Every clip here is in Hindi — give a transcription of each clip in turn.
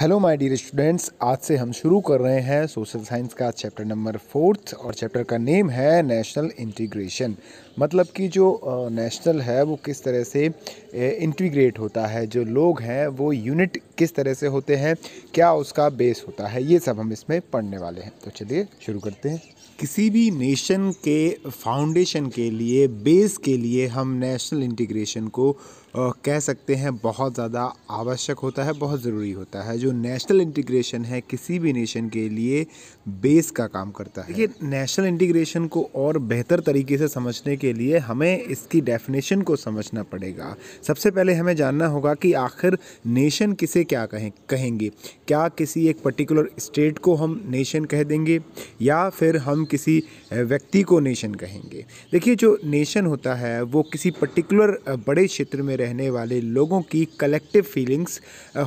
हेलो माय डियर स्टूडेंट्स आज से हम शुरू कर रहे हैं सोशल साइंस का चैप्टर नंबर फोर्थ और चैप्टर का नेम है नेशनल इंटीग्रेशन मतलब कि जो नेशनल है वो किस तरह से इंटीग्रेट होता है, जो लोग हैं वो यूनिट किस तरह से होते हैं, क्या उसका बेस होता है, ये सब हम इसमें पढ़ने वाले हैं। तो चलिए शुरू करते हैं। किसी भी नेशन के फाउंडेशन के लिए बेस के लिए हम नेशनल इंटीग्रेशन को कह सकते हैं, बहुत ज़्यादा आवश्यक होता है, बहुत ज़रूरी होता है। जो नेशनल इंटीग्रेशन है, किसी भी नेशन के लिए बेस का काम करता है। देखिए नेशनल इंटीग्रेशन को और बेहतर तरीके से समझने के लिए हमें इसकी डेफिनेशन को समझना पड़ेगा। सबसे पहले हमें जानना होगा कि आखिर नेशन किसे क्या कहें, कहेंगे? क्या किसी एक पर्टिकुलर स्टेट को हम नेशन कह देंगे? या फिर हम किसी व्यक्ति को नेशन कहेंगे? देखिए, जो नेशन होता है, वो किसी पर्टिकुलर बड़े क्षेत्र में रहने वाले लोगों की कलेक्टिव फीलिंग्स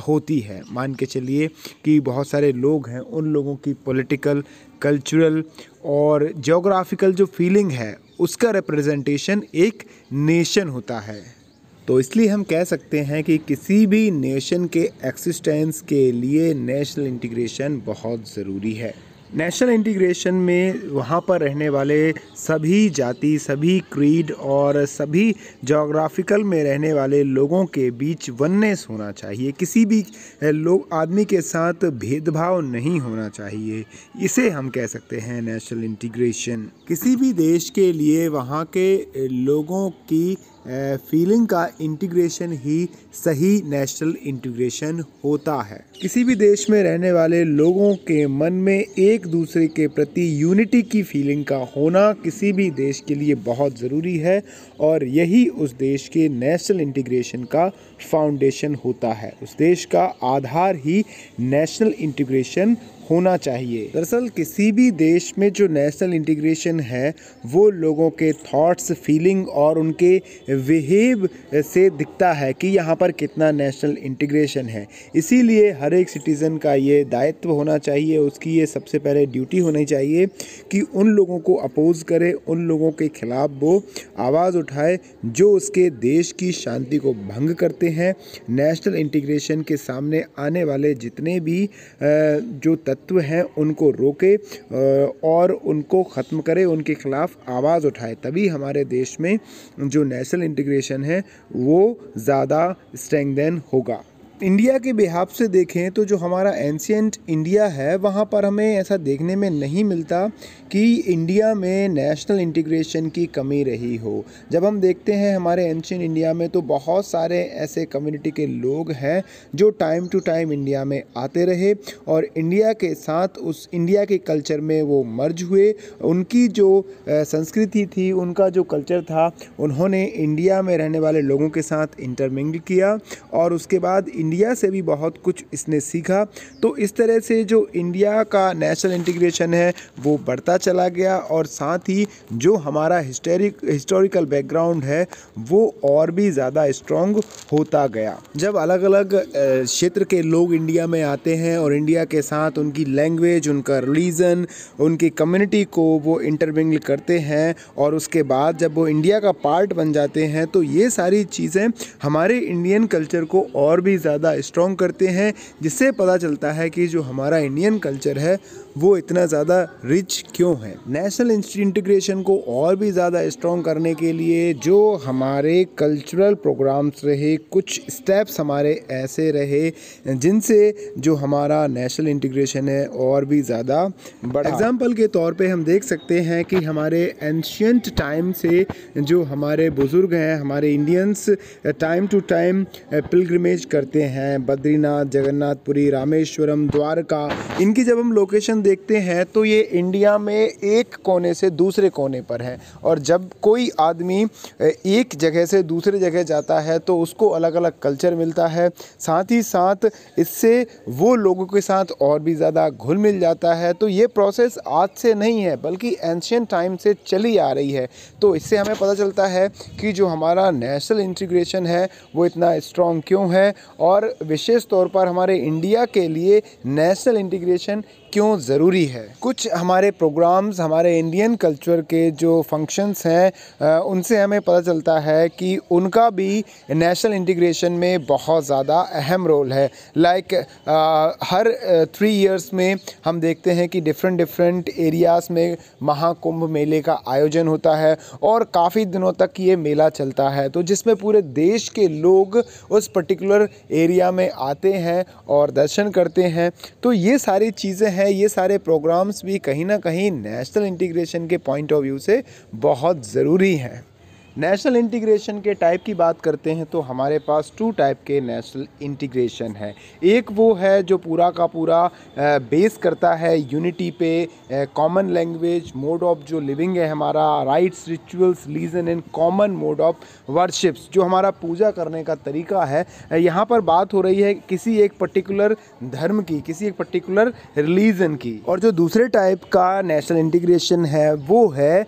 होती है। मान के चलिए कि बहुत सारे लोग हैं, उन लोगों की पॉलिटिकल कल्चरल और जोग्राफिकल जो फीलिंग है, उसका रिप्रेजेंटेशन एक नेशन होता है। तो इसलिए हम कह सकते हैं कि किसी भी नेशन के एक्सिस्टेंस के लिए नेशनल इंटीग्रेशन बहुत ज़रूरी है। नेशनल इंटीग्रेशन में वहाँ पर रहने वाले सभी जाति, सभी क्रीड और सभी जोग्राफिकल में रहने वाले लोगों के बीच वननेस होना चाहिए। किसी भी लोग आदमी के साथ भेदभाव नहीं होना चाहिए। इसे हम कह सकते हैं नेशनल इंटीग्रेशन किसी भी देश के लिए वहाँ के लोगों की फीलिंग का इंटीग्रेशन ही सही नेशनल इंटीग्रेशन होता है। किसी भी देश में रहने वाले लोगों के मन में एक दूसरे के प्रति यूनिटी की फीलिंग का होना किसी भी देश के लिए बहुत ज़रूरी है और यही उस देश के नेशनल इंटीग्रेशन का फाउंडेशन होता है। उस देश का आधार ही नेशनल इंटीग्रेशन होना चाहिए। दरअसल किसी भी देश में जो नेशनल इंटीग्रेशन है, वो लोगों के थॉट्स फीलिंग और उनके बिहेव से दिखता है कि यहाँ पर कितना नेशनल इंटीग्रेशन है। इसीलिए हर एक सिटीज़न का ये दायित्व होना चाहिए, उसकी ये सबसे पहले ड्यूटी होनी चाहिए कि उन लोगों को अपोज करे, उन लोगों के ख़िलाफ़ वो आवाज़ उठाए जो उसके देश की शांति को भंग करते हैं। नेशनल इंटीग्रेशन के सामने आने वाले जितने भी जो तत्व हैं, उनको रोके और उनको ख़त्म करे, उनके ख़िलाफ़ आवाज़ उठाए। तभी हमारे देश में जो नेशनल इंटीग्रेशन है, वो ज़्यादा स्ट्रेंगदेन होगा। इंडिया के बिहाब से देखें तो जो हमारा एंशियंट इंडिया है, वहाँ पर हमें ऐसा देखने में नहीं मिलता कि इंडिया में नेशनल इंटीग्रेशन की कमी रही हो। जब हम देखते हैं हमारे एंशियंट इंडिया में तो बहुत सारे ऐसे कम्युनिटी के लोग हैं जो टाइम टू टाइम इंडिया में आते रहे और इंडिया के साथ उस इंडिया के कल्चर में वो मर्ज हुए। उनकी जो संस्कृति थी, उनका जो कल्चर था, उन्होंने इंडिया में रहने वाले लोगों के साथ इंटरमिंग किया और उसके बाद इंडिया से भी बहुत कुछ इसने सीखा। तो इस तरह से जो इंडिया का नेशनल इंटीग्रेशन है, वो बढ़ता चला गया और साथ ही जो हमारा हिस्टोरिक हिस्टोरिकल बैकग्राउंड है, वो और भी ज़्यादा स्ट्रॉन्ग होता गया। जब अलग अलग क्षेत्र के लोग इंडिया में आते हैं और इंडिया के साथ उनकी लैंग्वेज उनका रिलीजन उनकी कम्युनिटी को वो इंटरमिंगल करते हैं और उसके बाद जब वो इंडिया का पार्ट बन जाते हैं तो ये सारी चीज़ें हमारे इंडियन कल्चर को और भी ज़्यादा ज़्यादा स्ट्रॉन्ग करते हैं जिससे पता चलता है कि जो हमारा इंडियन कल्चर है वो इतना ज़्यादा रिच क्यों है? नेशनल इंटीग्रेशन को और भी ज़्यादा स्ट्रॉन्ग करने के लिए जो हमारे कल्चरल प्रोग्राम्स रहे, कुछ स्टेप्स हमारे ऐसे रहे, जिनसे जो हमारा नेशनल इंटीग्रेशन है और भी ज़्यादा बड़ा एग्ज़ाम्पल के तौर पे हम देख सकते हैं कि हमारे एंशियंट टाइम से जो हमारे बुज़ुर्ग हैं, हमारे Indians time to time pilgrimage करते हैं। बद्रीनाथ, जगन्नाथपुरी, रामेश्वरम, द्वारका, इनकी जब हम लोकेशन देखते हैं तो ये इंडिया में एक कोने से दूसरे कोने पर है। और जब कोई आदमी एक जगह से दूसरे जगह जाता है तो उसको अलग अलग कल्चर मिलता है। साथ ही साथ इससे वो लोगों के साथ और भी ज़्यादा घुल मिल जाता है। तो ये प्रोसेस आज से नहीं है, बल्कि एंशियन टाइम से चली आ रही है। तो इससे हमें पता चलता है कि जो हमारा नेशनल इंटीग्रेशन है, वो इतना स्ट्रॉन्ग क्यों है? और विशेष तौर पर हमारे इंडिया के लिए नेशनल इंटीग्रेशन क्यों ज़रूरी है। कुछ हमारे प्रोग्राम्स हमारे इंडियन कल्चर के जो फ़ंक्शंस हैं उनसे हमें पता चलता है कि उनका भी नेशनल इंटीग्रेशन में बहुत ज़्यादा अहम रोल है। लाइक हर थ्री इयर्स में हम देखते हैं कि डिफरेंट डिफरेंट एरियाज़ में महाकुंभ मेले का आयोजन होता है और काफ़ी दिनों तक ये मेला चलता है। तो जिसमें पूरे देश के लोग उस पर्टिकुलर एरिया में आते हैं और दर्शन करते हैं। तो ये सारी चीज़ें हैं, ये सारे प्रोग्राम्स भी कहीं ना कहीं नेशनल इंटीग्रेशन के पॉइंट ऑफ़ व्यू से बहुत ज़रूरी हैं। नेशनल इंटीग्रेशन के टाइप की बात करते हैं तो हमारे पास टू टाइप के नेशनल इंटीग्रेशन है। एक वो है जो पूरा का पूरा बेस करता है यूनिटी पे कॉमन लैंग्वेज मोड ऑफ़ जो लिविंग है हमारा rites rituals religion and common mode of worships जो हमारा पूजा करने का तरीका है। यहाँ पर बात हो रही है किसी एक पर्टिकुलर धर्म की, किसी एक पर्टिकुलर रिलीजन की। और जो दूसरे टाइप का नेशनल इंटीग्रेशन है, वो है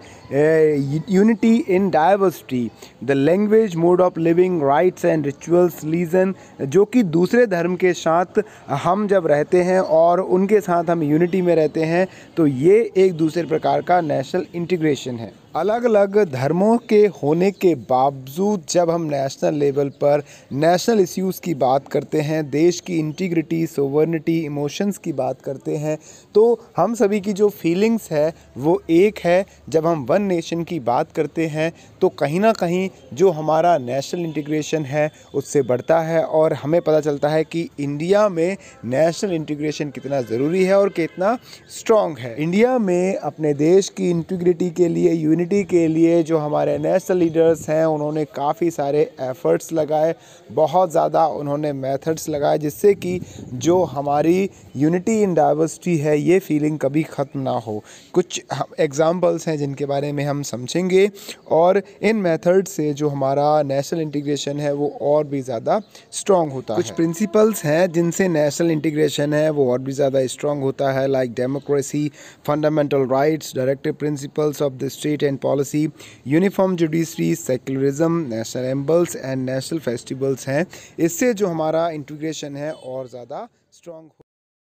unity in diverse diversity the language mode of living rites and rituals religion जो कि दूसरे धर्म के साथ हम जब रहते हैं और उनके साथ हम यूनिटी में रहते हैं तो ये एक दूसरे प्रकार का नेशनल इंटीग्रेशन है। अलग अलग धर्मों के होने के बावजूद जब हम नेशनल लेवल पर नेशनल इश्यूज़ की बात करते हैं, देश की इंटीग्रिटी सोवर्निटी इमोशंस की बात करते हैं तो हम सभी की जो फीलिंग्स है, वो एक है। जब हम वन नेशन की बात करते हैं तो कहीं ना कहीं जो हमारा नेशनल इंटीग्रेशन है, उससे बढ़ता है और हमें पता चलता है कि इंडिया में नेशनल इंटीग्रेशन कितना ज़रूरी है और कितना स्ट्रॉन्ग है। इंडिया में अपने देश की इंटीग्रिटी के लिए यूनिट यूनिटी के लिए जो हमारे नेशनल लीडर्स हैं उन्होंने काफ़ी सारे एफ़र्ट्स लगाए बहुत ज़्यादा उन्होंने मेथड्स लगाए जिससे कि जो हमारी यूनिटी इन डाइवर्सिटी है ये फीलिंग कभी ख़त्म ना हो। कुछ एग्ज़ाम्पल्स हैं जिनके बारे में हम समझेंगे और इन मेथड से जो हमारा नेशनल इंटीग्रेशन है वो और भी ज़्यादा स्ट्रॉन्ग होता कुछ है। कुछ प्रिंसिपल्स हैं जिनसे नेशनल इंटीग्रेशन है वो और भी ज़्यादा स्ट्रॉन्ग होता है like democracy fundamental rights directive principles of the state and policy uniform judiciary secularism national emblems and national festivals हैं। इससे जो हमारा इंटीग्रेशन है और ज़्यादा स्ट्रॉन्ग